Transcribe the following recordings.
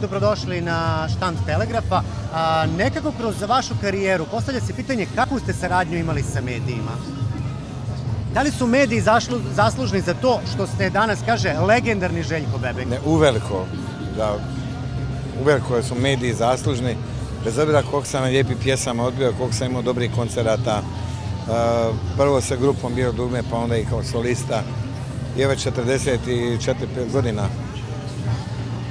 Dobrodošli na štand Telegrafa. A, nekako kroz vašu karijeru postavlja se pitanje kakvu ste saradnju imali sa medijima? Da li su mediji zaslužni za to što ste danas, kaže, legendarni Željko Bebek? Ne, uveliko, da, uveliko su mediji zaslužni, bez obzira koliko sam na lijepi pjesama odbio, koliko sam imao dobrih koncerata, prvo sa grupom bio dugme, pa onda i kao solista, je već 44-5 godina.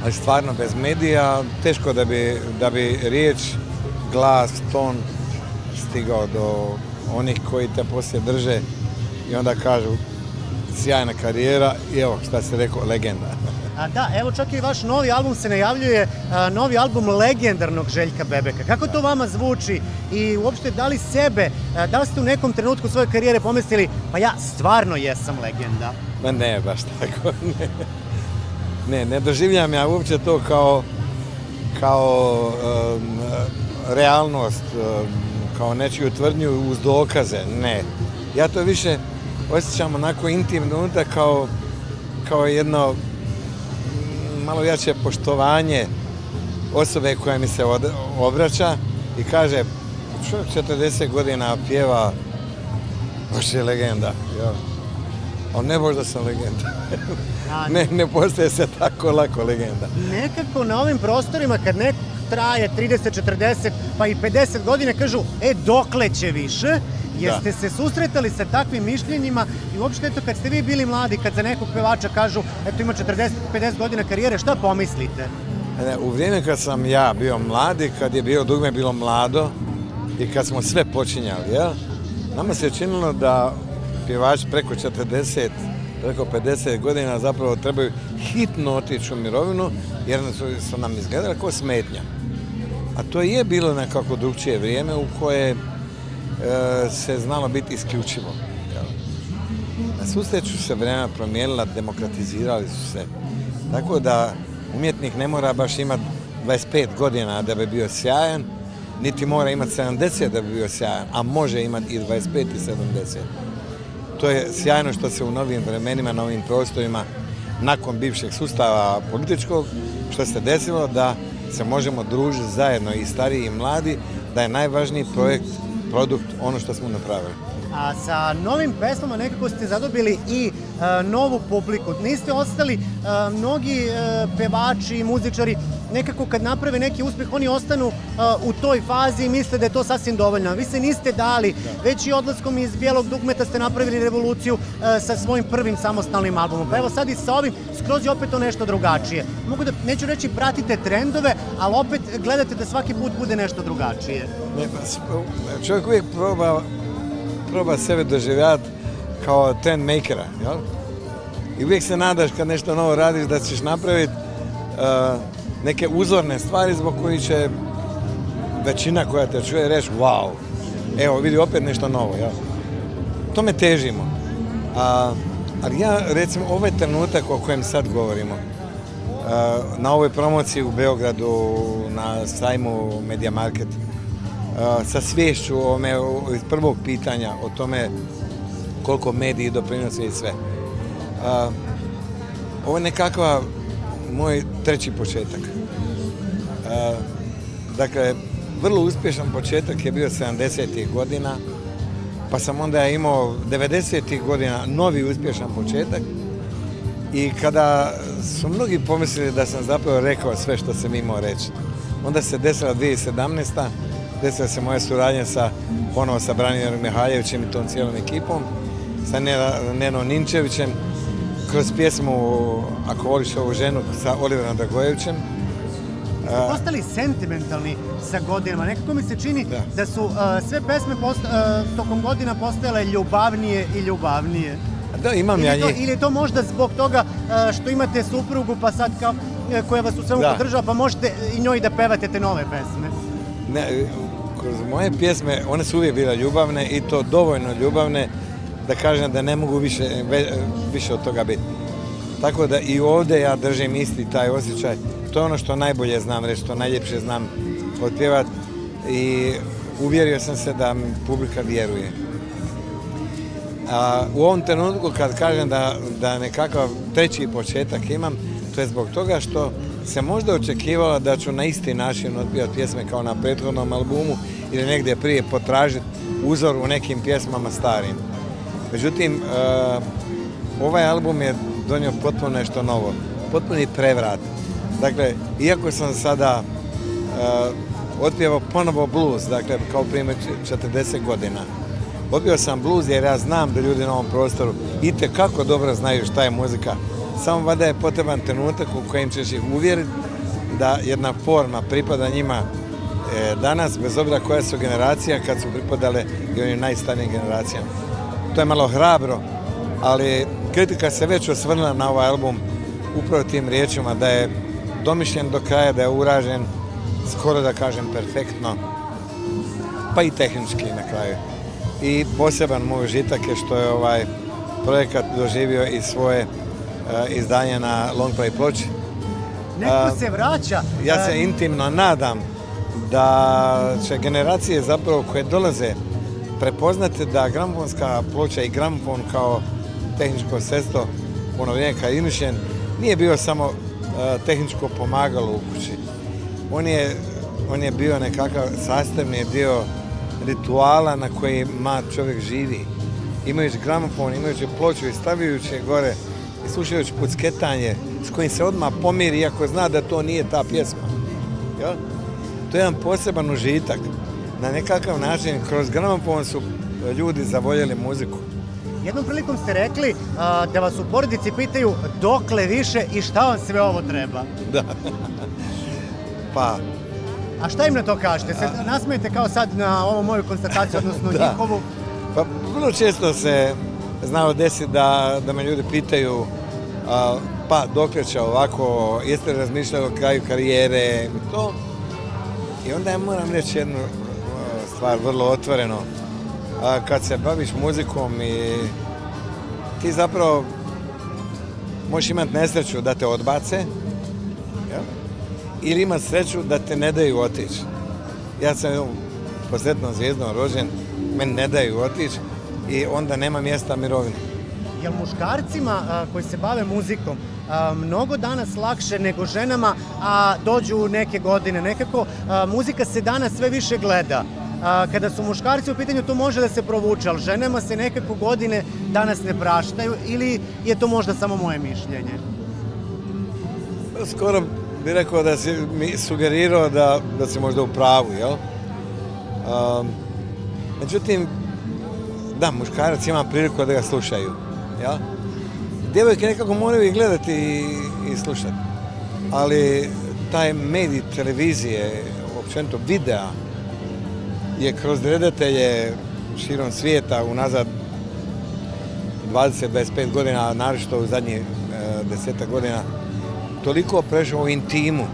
Ali stvarno bez medija teško da bi, da bi riječ, glas, ton stigao do onih koji te poslije drže i onda kažu sjajna karijera i evo šta se rekao, legenda. A da, evo čak i vaš novi album se najavljuje, a, novi album legendarnog Željka Bebeka. Kako to vama zvuči i uopšte da li sebe, a, da li ste u nekom trenutku svoje karijere pomislili pa ja stvarno jesam legenda? Ma ne, baš tako, ne. Ne, ne doživljam ja uopće to kao, kao realnost, kao nečiju tvrdnju uz dokaze, ne. Ja to više osjećam onako intimno unutra kao, kao jedno malo jače poštovanje osobe koja mi se obraća i kaže čovjek 40 godina pjeva baš je legenda. Ja. Ali ne možda sam legenda. Ne, ne postaje se tako lako legenda. Nekako na ovim prostorima kad neko traje 30, 40 pa i 50 godina kažu e dokle će više Jeste se susretali sa takvim mišljenjima i uopšte eto kad ste vi bili mladi, kad za nekog pevača kažu eto ima 40-50 godina karijere, šta pomislite? Ne, u vrijeme kad sam ja bio mladi, kad je bio dugme bilo mlado i kad smo sve počinjali, jel? Nama se činilo da pjevači preko 40, preko 50 godina zapravo trebaju hitno otići u mirovinu jer su, su nam izgledali kao smetnja. A to je bilo nekako drugčije vrijeme u koje e, se znalo biti isključivo. Na susreću se vremena promijenila, demokratizirali su se. Tako da umjetnik ne mora baš imati 25 godina da bi bio sjajan, niti mora imati 70 da bi bio sjajan, a može imati i 25 i 70. To je sjajno što se u novim vremenima, novim prostorima, nakon bivšeg sustava političkog, što se desilo da se možemo družiti zajedno i stariji i mladi, da je najvažniji projekt, produkt, ono što smo napravili. A sa novim pesmama nekako ste zadobili i e, novu publiku. Niste ostali, e, mnogi e, pevači i muzičari nekako kad naprave neki uspeh, oni ostanu u toj fazi i misle da je to sasvim dovoljno. Vi se niste dali, da. već i odlaskom iz Bijelog dugmeta ste napravili revoluciju sa svojim prvim samostalnim albumom. Pa evo sad i sa ovim, skroz je opet to nešto drugačije. Mogu da, neću reći pratite trendove, ali opet gledate da svaki put bude nešto drugačije. Ne, pa, čovjek uvijek proba proba sebe doživljati kao trend makera, jel? I uvijek se nadaš kad nešto novo radiš da ćeš napraviti uh, neke uzorne stvari zbog koji će većina koja te čuje reći wow, evo vidi opet nešto novo, jel? Tome težimo. A, ali ja recimo ovaj trenutak o kojem sad govorimo, uh, na ovoj promociji u Beogradu, na sajmu Media Market, sa svješću ome, iz prvog pitanja o tome koliko mediji doprinose i sve. Ovo je nekakva moj treći početak. Dakle, vrlo uspješan početak je bio 70. godina, pa sam onda imao 90. godina novi uspješan početak i kada su mnogi pomislili da sam zapravo rekao sve što sam imao reći, onda se desila 2017 desila se moja suradnja sa, ponovo sa Branimirom Mihaljevićem i tom cijelom ekipom, sa Nenom Ninčevićem, kroz pjesmu Ako voliš ovu ženu sa Oliverom Dragojevićem. Postali sentimentalni sa godinama. Nekako mi se čini da, da su uh, sve pesme post, uh, tokom godina postajale ljubavnije i ljubavnije. Da, imam ili ja to, Ili je to možda zbog toga uh, što imate suprugu pa sad kao, koja vas u svemu podržava pa možete i njoj da pevate te nove pesme? Ne, kroz moje pjesme, one su uvijek bile ljubavne i to dovoljno ljubavne da kažem da ne mogu više, više od toga biti. Tako da i ovdje ja držim isti taj osjećaj. To je ono što najbolje znam reći, što najljepše znam otpjevati i uvjerio sam se da mi publika vjeruje. A, u ovom trenutku kad kažem da, da nekakav treći početak imam, to je zbog toga što se možda očekivala da ću na isti način odbijati pjesme kao na prethodnom albumu ili negdje prije potražiti uzor u nekim pjesmama starim. Međutim, uh, ovaj album je donio potpuno nešto novo, potpuni prevrat. Dakle, iako sam sada uh, otpjevao ponovo blues, dakle, kao prije 40 godina, Odbio sam blues jer ja znam da ljudi na ovom prostoru i kako dobro znaju šta je muzika. Samo vada je potreban trenutak u kojem ćeš ih uvjeriti da jedna forma pripada njima e, danas, bez obzira koja su generacija, kad su pripadale i onim najstarijim generacijama. To je malo hrabro, ali kritika se već osvrnula na ovaj album upravo tim riječima da je domišljen do kraja, da je uražen skoro da kažem perfektno, pa i tehnički na kraju i poseban moj užitak je što je ovaj projekat doživio i svoje e, izdanje na long play ploči. Neko se vraća. Ja se intimno nadam da će generacije zapravo koje dolaze prepoznati da gramofonska ploča i gramofon kao tehničko sredstvo ono vrijeme nije bio samo e, tehničko pomagalo u kući. On je, on je bio nekakav sastavni dio rituala na kojima čovjek živi. Imajući gramofon, imajući ploču i stavljajući gore i slušajući pucketanje s kojim se odmah pomiri iako zna da to nije ta pjesma. To je jedan poseban užitak. Na nekakav način kroz gramofon su ljudi zavoljeli muziku. Jednom prilikom ste rekli da vas u porodici pitaju dokle više i šta vam sve ovo treba. Da. pa, a šta im na to kažete? Se nasmijete kao sad na ovu moju konstataciju, odnosno njihovu? Pa vrlo često se znao desiti da, da me ljudi pitaju pa dokle će ovako, jeste li razmišljali o kraju karijere i to. I onda ja moram reći jednu stvar vrlo otvoreno. kad se baviš muzikom i ti zapravo možeš imati nesreću da te odbace, ili ima sreću da te ne daju otići. Ja sam po sretnom zvijezdom rođen, meni ne daju otići i onda nema mjesta mirovine. Jel muškarcima koji se bave muzikom mnogo danas lakše nego ženama, a dođu neke godine? Nekako muzika se danas sve više gleda. Kada su muškarci u pitanju to može da se provuče, ali ženama se nekako godine danas ne praštaju ili je to možda samo moje mišljenje? Skoro bi rekao da si mi sugerirao da, da si možda u pravu, jel? međutim, da, muškarac ima priliku da ga slušaju, jel? Djevojke nekako moraju i gledati i, slušati. Ali taj medij televizije, općenito videa, je kroz redatelje širom svijeta unazad 20-25 godina, naročito u zadnjih e, deseta godina, toliko prešao u intimu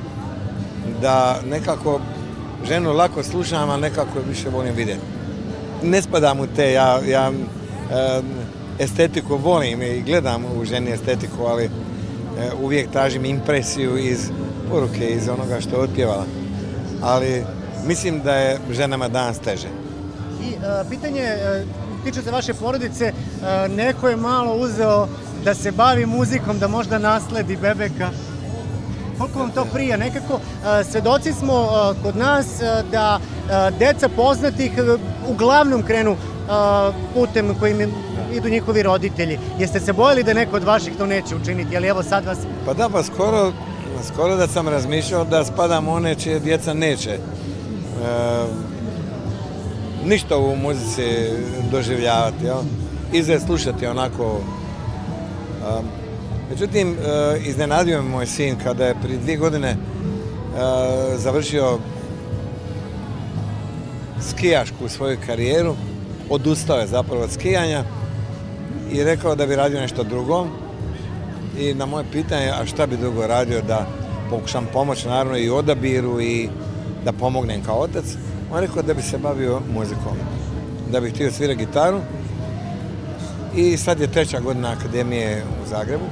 da nekako ženu lako slušam, a nekako više volim vidjeti. Ne spadam u te, ja, ja estetiku volim i gledam u ženi estetiku, ali uvijek tražim impresiju iz poruke, iz onoga što je otpjevala. Ali mislim da je ženama danas teže. I pitanje tiče se vaše porodice, neko je malo uzeo da se bavi muzikom, da možda nasledi bebeka? koliko vam to prija? Nekako svedoci smo kod nas da deca poznatih uglavnom krenu putem kojim idu njihovi roditelji. Jeste se bojali da neko od vaših to neće učiniti? Ali evo sad vas... Pa da, pa skoro, skoro da sam razmišljao da spadam one čije djeca neće. E, ništa u muzici doživljavati, jel? Izve slušati onako Međutim, e, iznenadio me moj sin kada je prije dvije godine završio skijašku svoju karijeru, odustao je zapravo od skijanja i rekao da bi radio nešto drugo. I na moje pitanje, a šta bi drugo radio da pokušam pomoći naravno i odabiru i da pomognem kao otac, on rekao da bi se bavio muzikom, da bi htio svirati gitaru. I sad je treća godina akademije u Zagrebu.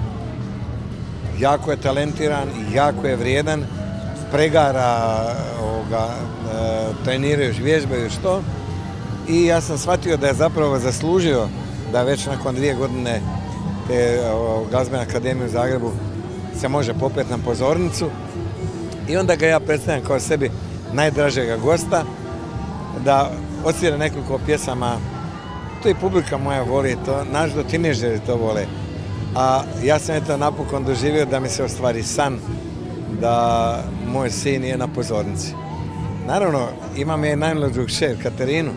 Jako je talentiran, jako je vrijedan, pregara, ovoga, e, treniraju, vježbaju što. I ja sam shvatio da je zapravo zaslužio da već nakon dvije godine te glazbene akademije u Zagrebu se može popet na pozornicu. I onda ga ja predstavljam kao sebi najdražega gosta, da odsvira nekoliko pjesama, to i publika moja voli, to, naš do tinežeri to vole. A ja sam eto napokon doživio da mi se ostvari san da moj sin je na pozornici. Naravno, imam je najmlađu kćer, Katerinu,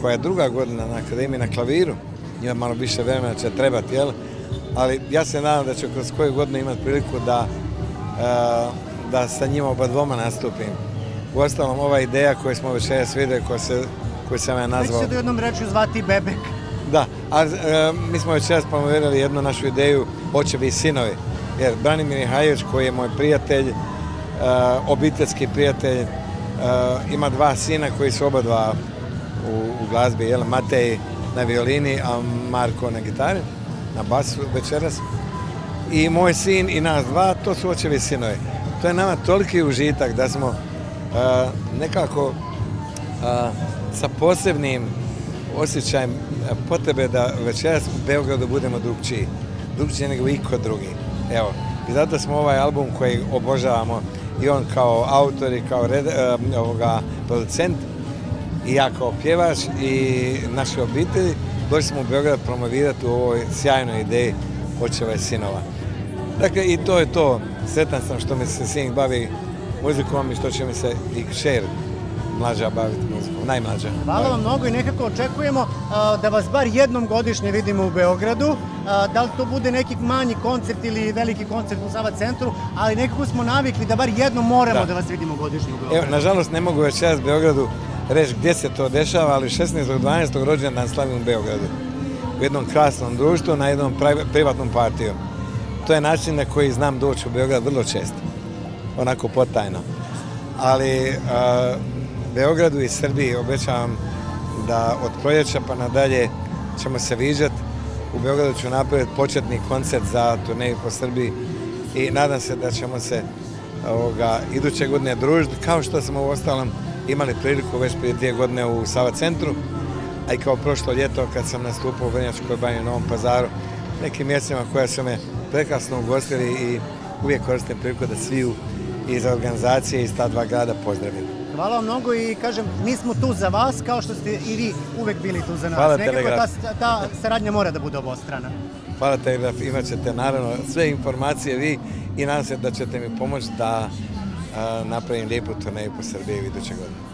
koja je druga godina na akademiji na klaviru. Ima malo više vremena će trebati, jel? Ali ja se nadam da ću kroz koju godinu imati priliku da, e, da sa njima oba dvoma nastupim. Uostalom, ova ideja koju smo večeras vidjeli, koja se, koju sam ja nazvao... Već se do jednom rečju zvati Bebek. Da, a e, mi smo večeras promovirali jednu našu ideju očevi i sinovi. Jer Branimir Mihajović koji je moj prijatelj, e, obiteljski prijatelj, ima dva sina koji su oba dva u, u glazbi, jel, Matej na violini, a Marko na gitari, na basu večeras. I moj sin i nas dva, to su očevi sinovi. To je nama toliki užitak da smo nekako sa posebnim osjećajem potrebe da večeras u Beogradu budemo drugčiji. Drugčiji nego iko drugi. Evo, i zato smo ovaj album koji obožavamo i on kao autor i kao red, ovoga, producent i ja kao pjevač i naše obitelji došli smo u Beograd promovirati u ovoj sjajnoj ideji očeva i sinova. Dakle, i to je to. Sretan sam što mi se sin bavi muzikom i što će mi se i kćer mlađa baviti muzikom, najmlađa. Hvala vam mnogo i nekako očekujemo da vas bar jednom godišnje vidimo u Beogradu. da li to bude neki manji koncert ili veliki koncert u Sava centru, ali nekako smo navikli da bar jednom moramo da, vas vidimo godišnje u Beogradu. Evo, nažalost ne mogu već u Beogradu reći gdje se to dešava, ali 16.12. rođendan slavim u Beogradu. U jednom krasnom društvu, na jednom privatnom partiju. To je način na koji znam doći u Beograd vrlo često. Onako potajno. Ali Beogradu i Srbiji obećavam da od proljeća pa nadalje ćemo se viđati. U Beogradu ću napraviti početni koncert za turneju po Srbiji i nadam se da ćemo se ovoga, iduće godine družiti kao što smo u ostalom imali priliku već prije dvije godine u Sava centru, a i kao prošlo ljeto kad sam nastupao u Vrnjačkoj banji u Novom pazaru, nekim mjestima koja su me prekrasno ugostili i uvijek koristim priliku da sviju iz organizacije iz ta dva grada pozdravim. Hvala vam mnogo i kažem, mi smo tu za vas kao što ste i vi uvek bili tu za nas. Hvala Nekako ta, ta saradnja mora da bude obostrana. Hvala Telegraf, imat ćete naravno sve informacije vi i nadam se da ćete mi pomoći da napravim lijepu turneju po Srbiji iduće godine.